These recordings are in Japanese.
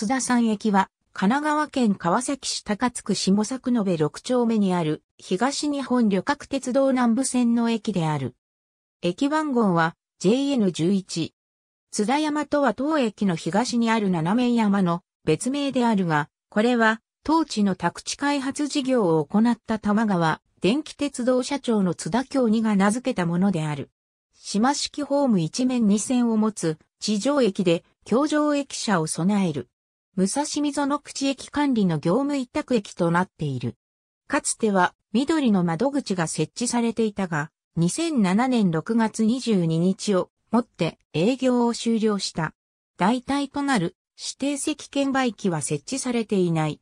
津田山駅は、神奈川県川崎市高津区下作延6丁目にある、東日本旅客鉄道南部線の駅である。駅番号は JN11。津田山とは当駅の東にある七面山の別名であるが、これは当地の宅地開発事業を行った玉川電気鉄道社長の津田京二が名付けたものである。島式ホーム一面二線を持つ地上駅で橋上駅舎を備える。武蔵溝の口駅管理の業務一択駅となっている。かつては緑の窓口が設置されていたが、2007年6月22日をもって営業を終了した。代替となる指定席券売機は設置されていない。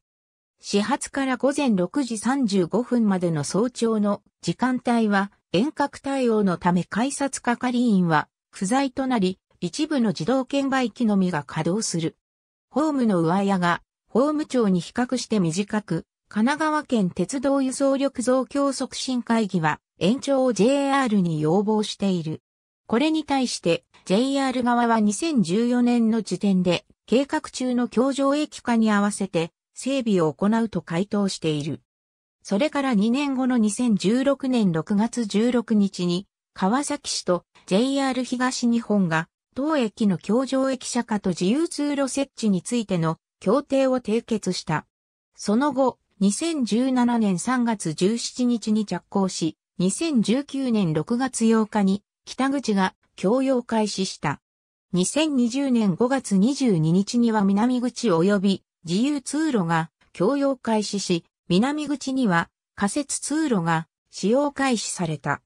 始発から午前6時35分までの早朝の時間帯は遠隔対応のため改札係員は不在となり一部の自動券売機のみが稼働する。ホームの上屋がホーム長に比較して短く、神奈川県鉄道輸送力増強促進会議は延長を JR に要望している。これに対して JR 側は2014年の時点で計画中の橋上駅化に合わせて整備を行うと回答している。それから2年後の2016年6月16日に、川崎市と JR 東日本が、当駅の橋上駅舎化と自由通路設置についての協定を締結した。その後、2017年3月17日に着工し、2019年6月8日に北口が供用開始した。2020年5月22日には南口及び自由通路が供用開始し、南口には仮設通路が使用開始された。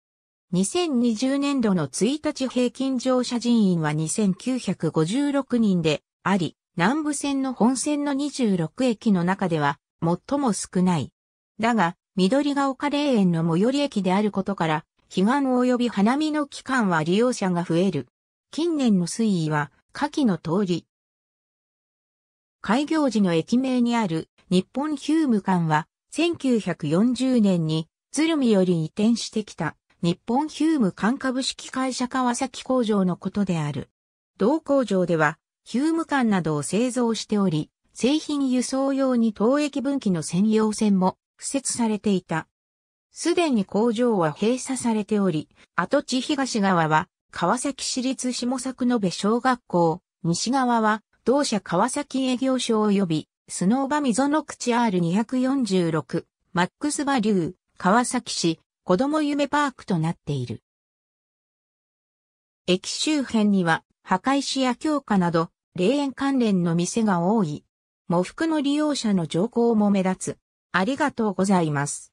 2020年度の1日平均乗車人員は2956人であり、南部線の本線の26駅の中では最も少ない。だが、緑が丘霊園の最寄り駅であることから、彼岸及び花見の期間は利用者が増える。近年の推移は、下記の通り、開業時の駅名にある日本ヒューム館は1940年に鶴見より移転してきた日本ヒューム館株式会社川崎工場のことである。同工場ではヒューム館などを製造しており、製品輸送用に当駅分岐の専用線も敷設されていた。すでに工場は閉鎖されており、跡地東側は川崎市立下作延小学校、西側は同社川崎営業所及び、スノーバ溝の口 R246、マックスバリュー、川崎市、子供夢パークとなっている。駅周辺には、墓石や強化など、霊園関連の店が多い。喪服の利用者の乗降も目立つ。ありがとうございます。